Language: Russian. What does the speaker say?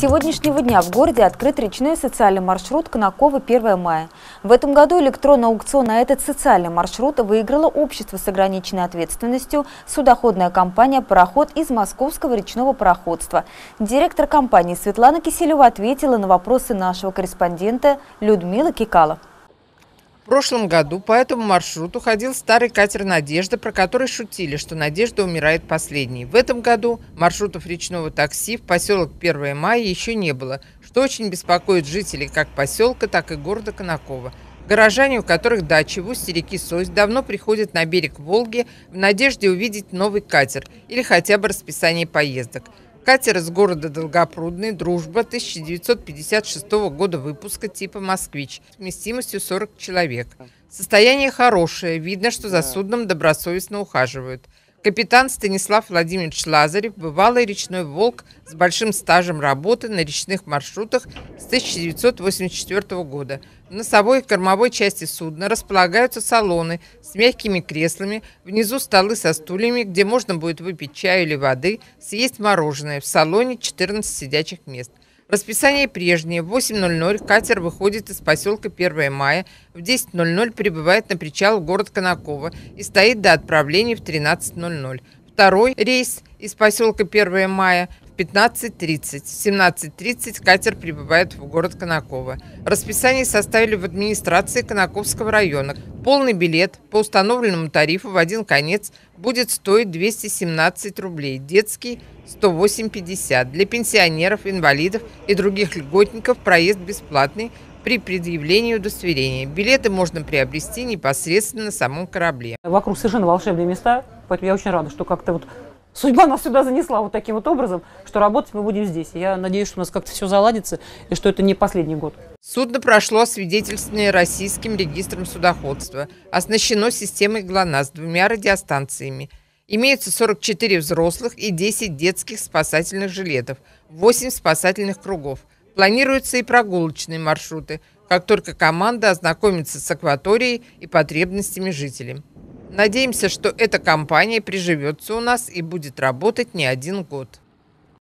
Сегодняшнего дня в городе открыт речной социальный маршрут Конакова-1 мая. В этом году электронный аукцион на этот социальный маршрут выиграло общество с ограниченной ответственностью судоходная компания «Пароход» из московского речного пароходства. Директор компании Светлана Киселева ответила на вопросы нашего корреспондента Людмилы Кикала. В прошлом году по этому маршруту ходил старый катер «Надежда», про который шутили, что «Надежда» умирает последней. В этом году маршрутов речного такси в поселок 1 мая еще не было, что очень беспокоит жителей как поселка, так и города Конакова. Горожане, у которых дачи в устье реки Сось, давно приходят на берег Волги в надежде увидеть новый катер или хотя бы расписание поездок. Катер из города Долгопрудный, Дружба, 1956 года выпуска типа «Москвич», вместимостью 40 человек. Состояние хорошее, видно, что за судном добросовестно ухаживают. Капитан Станислав Владимирович Лазарев, бывалый речной «Волк» с большим стажем работы на речных маршрутах с 1984 года. В носовой и кормовой части судна располагаются салоны с мягкими креслами, внизу столы со стульями, где можно будет выпить чаю или воды, съесть мороженое. В салоне 14 сидячих мест – Расписание прежнее. В 8.00 катер выходит из поселка 1 мая, в 10.00 прибывает на причал город Конаково и стоит до отправления в 13.00. Второй рейс из поселка 1 мая 15.30. В 17.30 катер прибывает в город Конаково. Расписание составили в администрации Конаковского района. Полный билет по установленному тарифу в один конец будет стоить 217 рублей, детский – 108,50. Для пенсионеров, инвалидов и других льготников проезд бесплатный при предъявлении удостоверения. Билеты можно приобрести непосредственно на самом корабле. Вокруг совершенно волшебные места, поэтому я очень рада, что как-то вот судьба нас сюда занесла вот таким вот образом, что работать мы будем здесь. Я надеюсь, что у нас как-то все заладится и что это не последний год. Судно прошло освидетельствование Российским регистром судоходства, оснащено системой ГЛОНАСС двумя радиостанциями. Имеются 44 взрослых и 10 детских спасательных жилетов, 8 спасательных кругов. Планируются и прогулочные маршруты, как только команда ознакомится с акваторией и потребностями жителей. Надеемся, что эта компания приживется у нас и будет работать не один год.